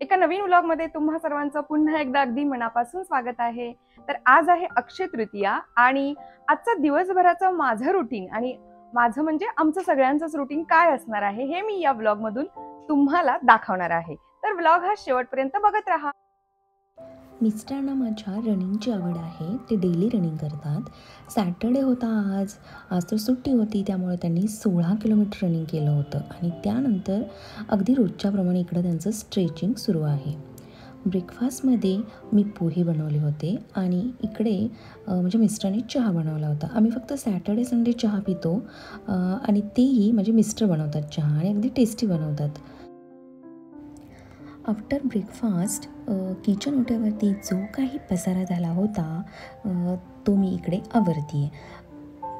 एका नवीन व्लॉगमध्ये तुम्हा सर्वांचं पुन्हा एकदा अगदी मनापासून स्वागत आहे. तर आज आहे अक्षय तृतीया आणि आजचा दिवसभराचं माझं रुटीन आणि माझं म्हणजे आमचं सगळ्यांचंच रुटीन काय असणार आहे हे मी या व्लॉगमधून तुम्हाला दाखवणार आहे. तर व्लॉग हा शेवटपर्यंत बघत राहा. मिस्टरांना माझ्या रनिंगची आवड आहे ते डेली रनिंग करतात. सॅटर्डे होता आज आज तर सुट्टी होती त्यामुळे त्यांनी सोळा किलोमीटर रनिंग केलं होतं. आणि त्यानंतर अगदी रोजच्याप्रमाणे इकडं त्यांचं स्ट्रेचिंग सुरू आहे. ब्रेकफास्टमध्ये मी पोहे बनवले होते आणि इकडे म्हणजे मिस्टरांनी चहा बनवला होता. आम्ही फक्त सॅटर्डे संडे चहा पितो आणि तेही म्हणजे मिस्टर बनवतात चहा आणि अगदी टेस्टी बनवतात. आफ्टर ब्रेकफास्ट किचन ओट्यावरती जो काही पसारा झाला होता तो मी इकडे आवरती आहे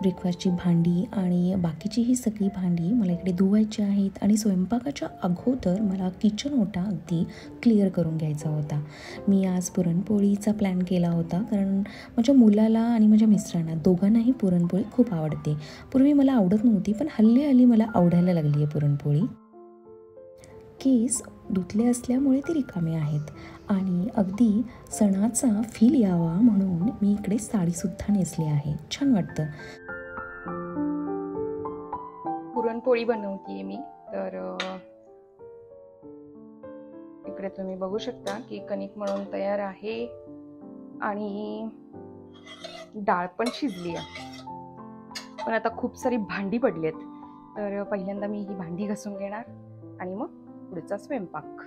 ब्रेकफास्टची भांडी आणि बाकीची ही सगळी भांडी मला इकडे धुवायची आहेत आणि स्वयंपाकाच्या अगोदर मला किचन ओटा अगदी क्लिअर करून घ्यायचा होता. मी आज पुरणपोळीचा प्लॅन केला होता कारण माझ्या मुलाला आणि माझ्या मिस्टरांना दोघांनाही पुरणपोळी खूप आवडते. पूर्वी मला आवडत नव्हती पण हल्ली हल्ली मला आवडायला लागली आहे पुरणपोळी. केस धुतले असल्यामुळे ते रिकामे आहेत. आणि अगदी सणाचा फील यावा म्हणून मी इकडे साडीसुद्धा नेसली आहे. छान वाटतं. पुरणपोळी बनवते मी. तर इकडे तुम्ही बघू शकता की कणिक म्हणून तयार आहे. आणि डाळ पण शिजली आहे. पण आता खूप सारी भांडी पडली आहेत. तर पहिल्यांदा मी ही भांडी घासून घेणार आणि मग पुढचा स्वयंपाक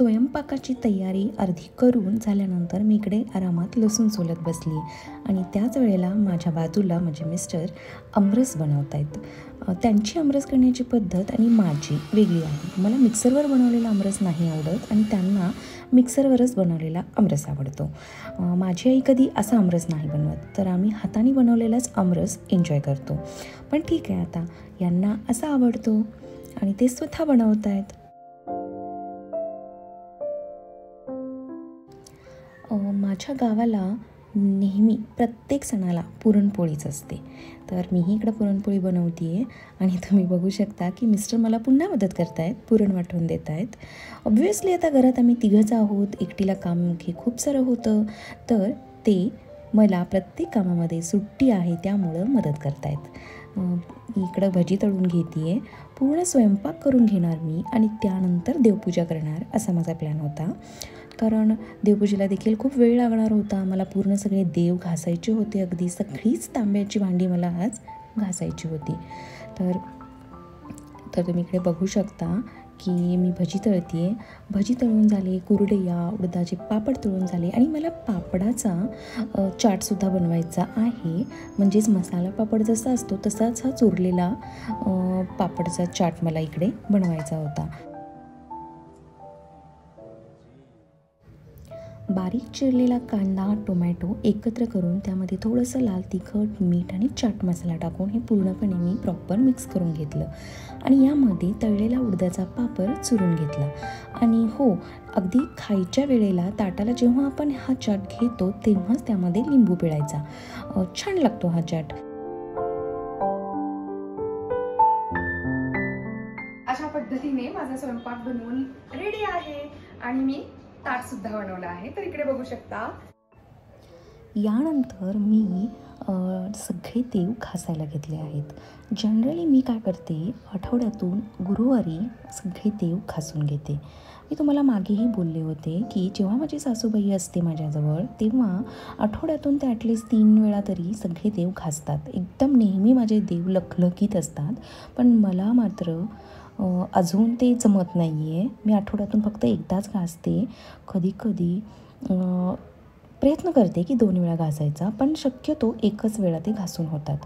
स्वयंपाकाची तयारी अर्धी करून झाल्यानंतर मी इकडे आरामात लसूण सोलत बसली. आणि त्याच वेळेला माझ्या बाजूला माझे मिस्टर आमरस बनवत आहेत. त्यांची आमरस करण्याची पद्धत आणि माझी वेगळी आहे. मला मिक्सरवर बनवलेला आमरस नाही आवडत आणि त्यांना मिक्सरवरच बनवलेला आमरस आवडतो. माझी आई कधी असा आमरस नाही बनवत तर आम्ही हाताने बनवलेलाच आमरस एन्जॉय करतो. पण ठीक आहे आता यांना असा आवडतो आणि ते स्वतः बनवत आहेत आमच्या गावाला नेहमी प्रत्येक सणाला पुरणपोळीच असते. तर मीही इकडं पुरणपोळी बनवते आहे आणि तुम्ही बघू शकता की मिस्टर मला पुन्हा मदत करतायत पुरण वाटून देत आहेत ऑब्व्हियसली आता घरात आम्ही तिघंच आहोत एकटीला काम हे खूप सारं होतं. तर ते मला प्रत्येक कामामध्ये सुट्टी आहे त्यामुळं मदत करतायत. मी इकडं भजी तळून घेते आहे पूर्ण स्वयंपाक करून घेणार मी आणि त्यानंतर देवपूजा करणार असा माझा प्लॅन होता. कारण देवपूजेला देखील खूप वेळ लागणार होता. मला पूर्ण सगळे देव घासायचे होते. अगदी सगळीच तांब्याची भांडी मला आज घासायची होती. तर तर तुम्ही इकडे बघू शकता की मी भजी तळते आहे भजी तळून झाली कुरडया उडदाचे पापड तळून झाले आणि मला पापडाचा चाटसुद्धा बनवायचा आहे. म्हणजेच मसाला पापड जसा असतो तसाच हा चुरलेला पापडचा चाट मला इकडे बनवायचा होता. बारीक चिरलेला कांदा टोमॅटो एकत्र करून त्यामध्ये थोडंसं लाल तिखट मीठ आणि चाट मसाला टाकून हे पूर्णपणे मी प्रॉपर मिक्स करून घेतलं. आणि यामध्ये तळलेला उडद्याचा पापड चुरून घेतला. आणि हो अगदी खायच्या वेळेला ताटाला जेव्हा आपण हा चाट घेतो तेव्हाच त्यामध्ये लिंबू पिळायचा. छान लागतो हा चाट. अशा पद्धतीने माझा स्वयंपाक बनवून रेडी आहे. आणि मी ताट सुद्धा बनवलं आहे. तर इकडे बघू शकता. यानंतर मी सगळे देव घासायला घेतले आहेत. जनरली मी काय करते आठवड्यातून गुरुवारी सगळे देव घासून घेते. मी तुम्हाला मागेही बोलले होते की जेव्हा माझी सासूबाई असते माझ्याजवळ तेव्हा आठवड्यातून ते ॲटलिस्ट तीन वेळा तरी सगळे देव घासतात एकदम नेहमी माझे देव लखलखीत असतात. पण मला मात्र अजून ते जमत नाही आहे मी आठवड्यातून फक्त एकदाच घासते कधी कधी प्रयत्न करते की दोन वेळा घासायचा पण शक्यतो एकच वेळा ते घासून होतात.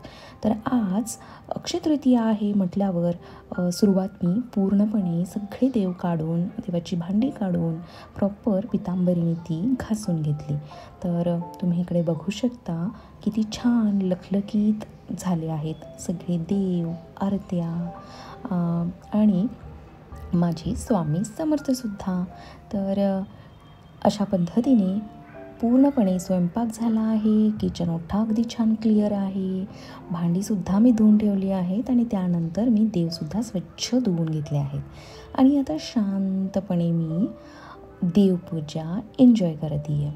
तर आज अक्षय तृतीया आहे म्हटल्यावर सुरुवात मी पूर्णपणे सगळे देव काढून देवाची भांडी काढून प्रॉपर पितांबरीने ती घासून घेतली. तर तुम्ही इकडे बघू शकता किती छान लखलखीत झाले आहेत. सगळे देव आरत्या आणि माझे स्वामी समर्थसुद्धा तर अशा पद्धतीने पूर्णपणे स्वयंपाक झाला आहे. किचन ओठा अगदी छान क्लिअर आहे. भांडीसुद्धा मी धुवून ठेवली आहेत आणि त्यानंतर मी देवसुद्धा स्वच्छ धुवून घेतले आहेत. आणि आता शांतपणे मी देवपूजा एन्जॉय करत आहे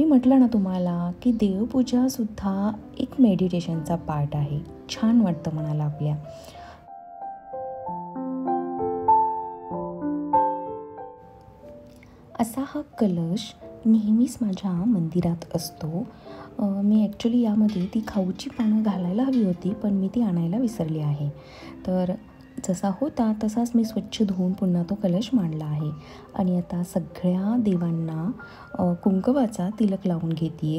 मी म्हटलं ना तुम्हाला की देवपूजासुद्धा एक मेडिटेशनचा पार्ट आहे. छान वाटतं मनाला आपल्या. असा हा कलश नेहमीच माझ्या मंदिरात असतो. मी ॲक्च्युली यामध्ये ती खाऊची पानं घालायला हवी होती पण मी ती आणायला विसरली आहे. तर जसा होता तसाच मी स्वच्छ धुवून पुन्हा तो कलश मांडला आहे. आणि आता सगळ्या देवांना कुंकवाचा तिलक लावून घेते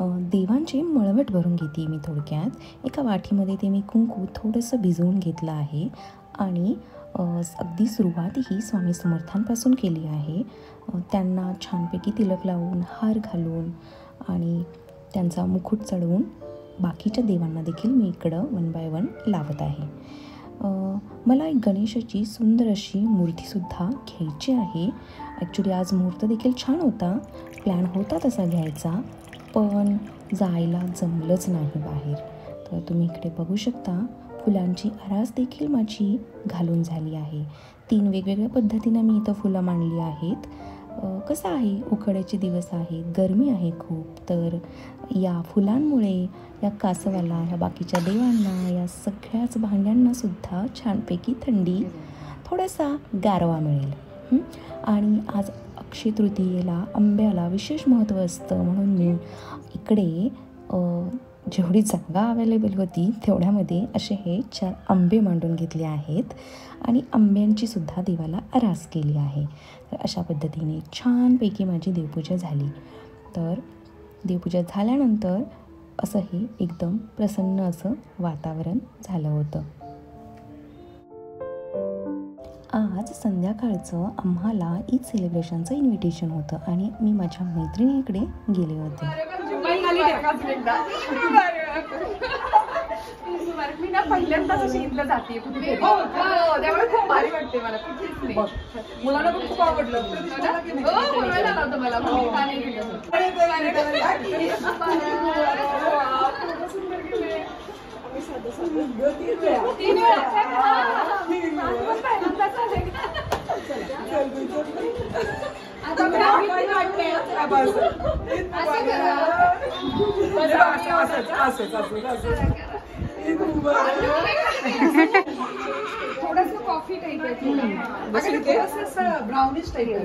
देवांची मळवट भरून घेते मी थोडक्यात. एका वाटीमध्ये ते मी कुंकू थोडंसं भिजवून घेतलं आहे. आणि अगदी सुरुवात ही स्वामी समर्थांपासून केली आहे. त्यांना छानपैकी तिलक लावून हार घालून आणि त्यांचा मुकुट चढवून बाकीच्या देवांना देखील मी इकडं वन बाय वन लावत आहे. मला एक गणेशाची सुंदर अशी मूर्तीसुद्धा घ्यायची आहे. ॲक्च्युली आज मुहूर्त देखील छान होता. प्लॅन होता तसा घ्यायचा. पण जायला जमलंच नाही बाहेर. तर तुम्ही इकडे बघू शकता फुलांची आरास देखील माझी घालून झाली आहे. तीन वेगवेगळ्या पद्धतीनं मी इथं फुलं मांडली आहेत. कसं आहे? उकड्याचे दिवस आहेत गरमी आहे खूप. तर या फुलांमुळे या कासवाला ह्या बाकीच्या देवांना या सगळ्याच भांड्यांनासुद्धा छानपैकी थंडी थोडासा गारवा मिळेल. आणि आज अक्षय तृतीयेला आंब्याला विशेष महत्त्व असतं म्हणून मी इकडे जेवढी जागा अवेलेबल होती तेवढ्यामध्ये असे हे चार आंबे मांडून घेतले आहेत आणि आंब्यांची सुद्धा देवाला आरास केली आहे. तर अशा पद्धतीने छानपैकी माझी देवपूजा झाली. तर देवपूजा झाल्यानंतर असं हे एकदम प्रसन्न असं वातावरण झालं होतं. आज संध्याकाळचं आम्हाला ईद सेलिब्रेशनचं इन्व्हिटेशन होतं आणि मी माझ्या मैत्रिणीकडे गेले होते. मी ना पहिल्यांदाच अशी ईदला जाते कुठे त्यामुळे खूप भारी वाटते मला कुठेच नाही मुलांना पण खूप आवडलं हो, बोलवायला आला होता मला पण मी का नाही गेले? तीन वेळा. थोडस कॉफी टाईप आहे ब्राउनिश टाईप आहे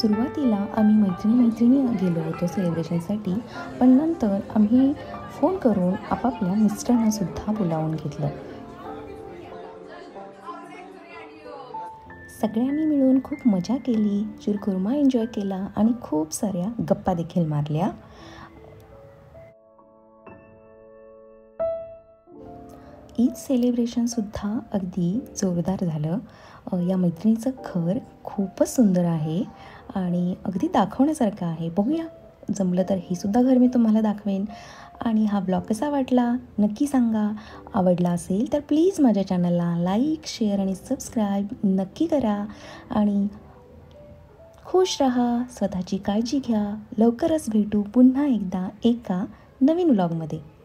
सुरुवातीला आम्ही मैत्रिणी मैत्रिणी गेलो होतो सेलिब्रेशनसाठी पण नंतर आम्ही फोन करून आपापल्या मिस्टरांनासुद्धा बोलावून घेतलं. सगळ्यांनी मिळून खूप मजा केली चिरकुर्मा एन्जॉय केला आणि खूप साऱ्या गप्पा देखील मारल्या. ईद सेलिब्रेशनसुद्धा अगदी जोरदार झालं. या मैत्रिणीचं घर खूपच सुंदर आहे आणि अगदी दाखवण्यासारखं आहे. बघूया जमलं तर हे सुद्धा घर मी तुम्हाला दाखवेन. आणि हा ब्लॉग कसा वाटला नक्की सांगा. आवडला असेल तर प्लीज माझ्या चॅनलला लाईक शेअर आणि सबस्क्राईब नक्की करा. आणि खुश रहा स्वतःची काळजी घ्या. लवकरच भेटू पुन्हा एकदा एका नवीन व्लॉगमध्ये